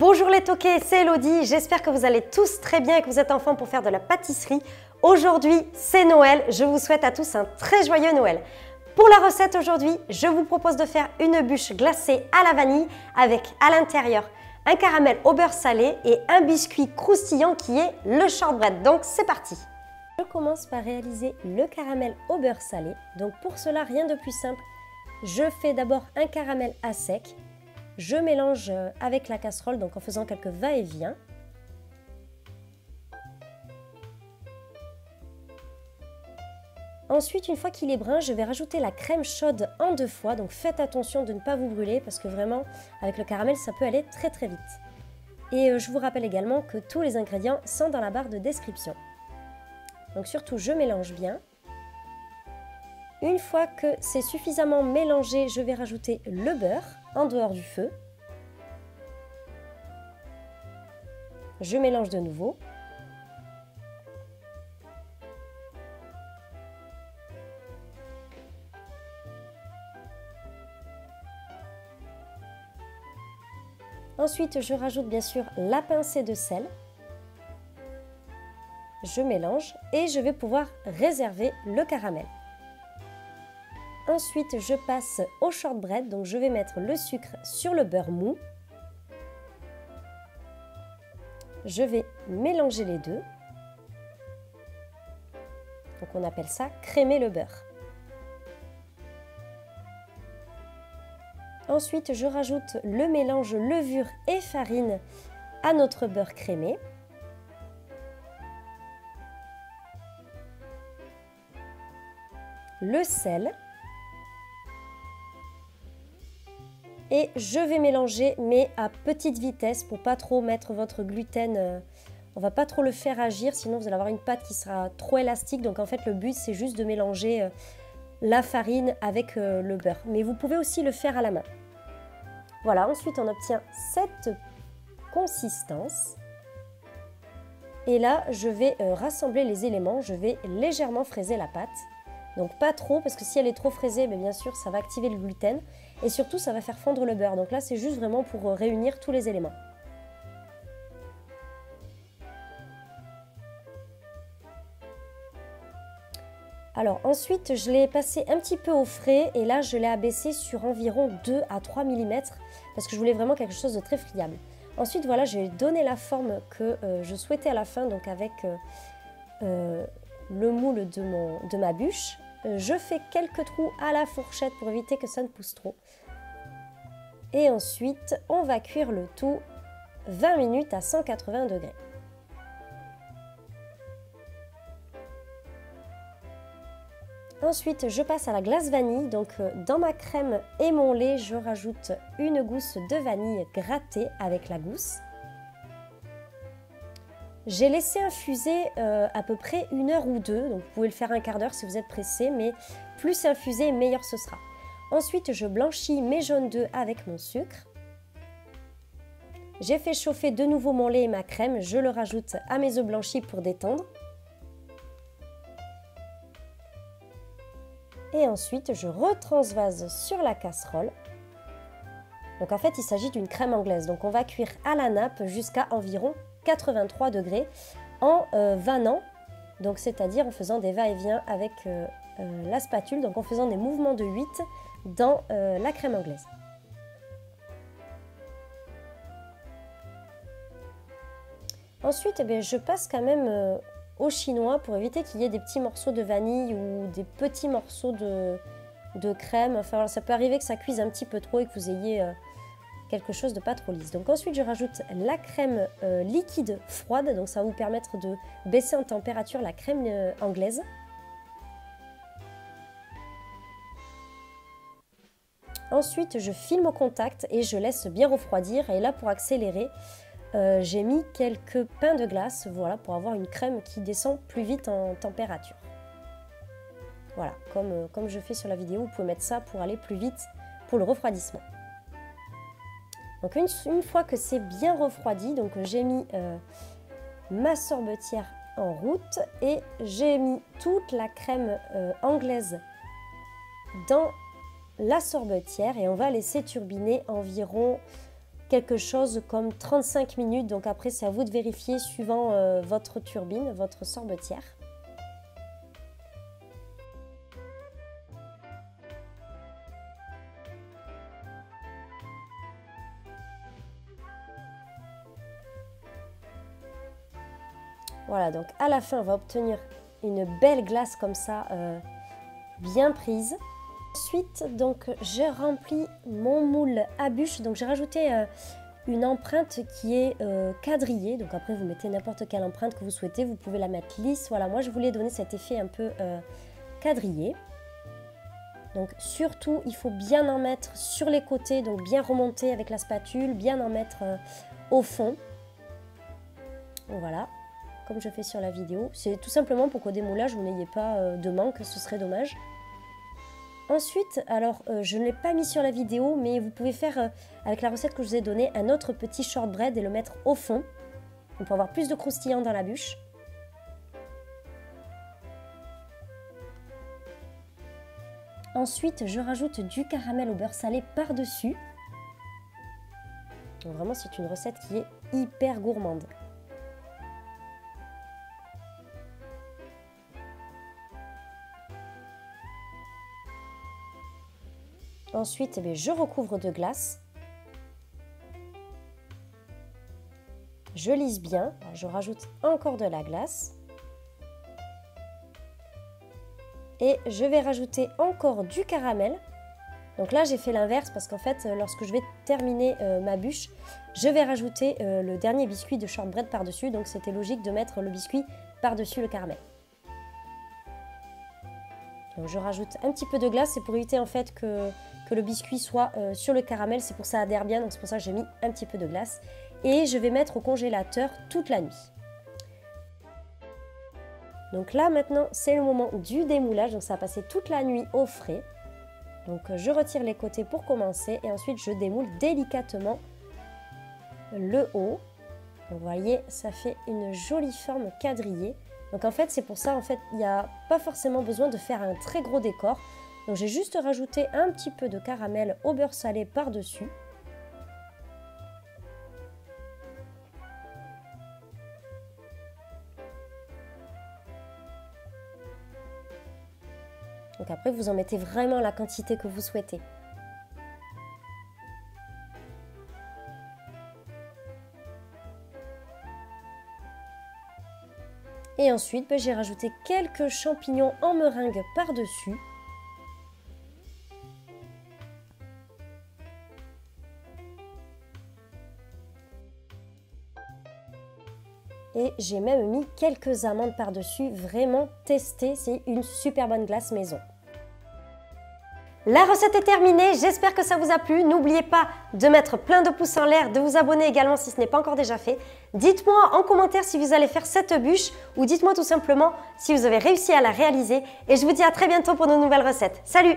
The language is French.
Bonjour les toqués, c'est Elodie, j'espère que vous allez tous très bien et que vous êtes en forme pour faire de la pâtisserie. Aujourd'hui, c'est Noël, je vous souhaite à tous un très joyeux Noël. Pour la recette aujourd'hui, je vous propose de faire une bûche glacée à la vanille avec à l'intérieur un caramel au beurre salé et un biscuit croustillant qui est le shortbread. Donc c'est parti Je commence par réaliser le caramel au beurre salé. Donc pour cela, rien de plus simple. Je fais d'abord un caramel à sec je mélange euh, avec la casserole, donc en faisant quelques va-et-vient. Ensuite, une fois qu'il est brun, je vais rajouter la crème chaude en deux fois. Donc faites attention de ne pas vous brûler parce que vraiment, avec le caramel, ça peut aller très très vite. Et euh, je vous rappelle également que tous les ingrédients sont dans la barre de description. Donc surtout, je mélange bien. Une fois que c'est suffisamment mélangé, je vais rajouter le beurre en dehors du feu. Je mélange de nouveau. Ensuite, je rajoute bien sûr la pincée de sel. Je mélange et je vais pouvoir réserver le caramel. Ensuite, je passe au shortbread. Donc, je vais mettre le sucre sur le beurre mou. Je vais mélanger les deux. Donc, on appelle ça crémer le beurre. Ensuite, je rajoute le mélange levure et farine à notre beurre crémé. Le sel. Et je vais mélanger, mais à petite vitesse pour pas trop mettre votre gluten. Euh, on va pas trop le faire agir, sinon vous allez avoir une pâte qui sera trop élastique. Donc en fait, le but, c'est juste de mélanger euh, la farine avec euh, le beurre. Mais vous pouvez aussi le faire à la main. Voilà, ensuite on obtient cette consistance. Et là, je vais rassembler les éléments. Je vais légèrement fraiser la pâte. Donc pas trop, parce que si elle est trop fraisée, ben, bien sûr, ça va activer le gluten. Et surtout, ça va faire fondre le beurre. Donc là, c'est juste vraiment pour euh, réunir tous les éléments. Alors ensuite, je l'ai passé un petit peu au frais et là, je l'ai abaissé sur environ 2 à 3 mm parce que je voulais vraiment quelque chose de très friable. Ensuite, voilà, j'ai donné la forme que euh, je souhaitais à la fin, donc avec euh, le moule de ma bûche. Je fais quelques trous à la fourchette pour éviter que ça ne pousse trop. Et ensuite, on va cuire le tout 20 minutes à 180 degrés. Ensuite, je passe à la glace vanille. Donc, euh, dans ma crème et mon lait, je rajoute une gousse de vanille grattée avec la gousse. J'ai laissé infuser euh, à peu près une heure ou deux, donc vous pouvez le faire un quart d'heure si vous êtes pressé, mais plus infusé, meilleur ce sera. Ensuite, je blanchis mes jaunes d'œufs avec mon sucre. J'ai fait chauffer de nouveau mon lait et ma crème, je le rajoute à mes œufs blanchis pour détendre. Et ensuite, je retransvase sur la casserole. Donc en fait, il s'agit d'une crème anglaise. Donc on va cuire à la nappe jusqu'à environ 83 degrés en euh, vanant, donc c'est-à-dire en faisant des va-et-vient avec euh, euh, la spatule, donc en faisant des mouvements de 8 dans la crème anglaise. Ensuite, eh je passe quand même au chinois pour éviter qu'il y ait des petits morceaux de vanille ou des petits morceaux de, crème. Enfin, ça peut arriver que ça cuise un petit peu trop et que vous ayez quelque chose de pas trop lisse. Donc ensuite je rajoute la crème euh, liquide froide, donc ça va vous permettre de baisser en température la crème euh, anglaise. Ensuite je filme au contact et je laisse bien refroidir et là pour accélérer euh, j'ai mis quelques pains de glace voilà, pour avoir une crème qui descend plus vite en température. Voilà, comme, comme je fais sur la vidéo, vous pouvez mettre ça pour aller plus vite pour le refroidissement. Donc une, fois que c'est bien refroidi, donc j'ai mis euh, ma sorbetière en route et j'ai mis toute la crème euh, anglaise dans la sorbetière et on va laisser turbiner environ quelque chose comme 35 minutes. Donc après, c'est à vous de vérifier suivant euh, votre turbine, votre sorbetière. Voilà, donc à la fin, on va obtenir une belle glace comme ça, euh, bien prise. Ensuite, donc, j'ai rempli mon moule à bûche. Donc, j'ai rajouté euh, une empreinte qui est euh, quadrillée. Donc, après, vous mettez n'importe quelle empreinte que vous souhaitez. Vous pouvez la mettre lisse. Voilà, moi, je voulais donner cet effet un peu quadrillé. Donc, surtout, il faut bien en mettre sur les côtés. Donc, bien remonter avec la spatule. Bien en mettre au fond. Voilà, comme je fais sur la vidéo. C'est tout simplement pour qu'au démoulage, vous n'ayez pas de manque. Ce serait dommage. Ensuite, alors euh, je ne l'ai pas mis sur la vidéo, mais vous pouvez faire euh, avec la recette que je vous ai donnée un autre petit shortbread et le mettre au fond pour avoir plus de croustillant dans la bûche. Ensuite, je rajoute du caramel au beurre salé par-dessus. Vraiment, c'est une recette qui est hyper gourmande. Ensuite, eh je recouvre de glace. Je lisse bien. Je rajoute encore de la glace. Et je vais rajouter encore du caramel. Donc là, j'ai fait l'inverse parce qu'en fait, lorsque je vais terminer euh, ma bûche, je vais rajouter euh, le dernier biscuit de shortbread par-dessus. Donc c'était logique de mettre le biscuit par-dessus le caramel. Donc je rajoute un petit peu de glace, c'est pour éviter en fait que que le biscuit soit euh, sur le caramel. C'est pour ça adhère bien, donc c'est pour ça que j'ai mis un petit peu de glace. Et je vais mettre au congélateur toute la nuit. Donc là maintenant c'est le moment du démoulage, donc ça va passer toute la nuit au frais. Donc euh, je retire les côtés pour commencer et ensuite je démoule délicatement le haut. vous voyez, ça fait une jolie forme quadrillée. Donc en fait c'est pour ça en fait il n'y a pas forcément besoin de faire un très gros décor. Donc j'ai juste rajouté un petit peu de caramel au beurre salé par-dessus. Donc après, vous en mettez vraiment la quantité que vous souhaitez. Et ensuite, ben, j'ai rajouté quelques champignons en meringue par-dessus. Et j'ai même mis quelques amandes par-dessus, vraiment testé, c'est une super bonne glace maison. La recette est terminée, j'espère que ça vous a plu. N'oubliez pas de mettre plein de pouces en l'air, de vous abonner également si ce n'est pas encore déjà fait. Dites-moi en commentaire si vous allez faire cette bûche ou dites-moi tout simplement si vous avez réussi à la réaliser. Et je vous dis à très bientôt pour de nouvelles recettes. Salut